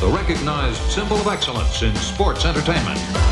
the recognized symbol of excellence in sports entertainment.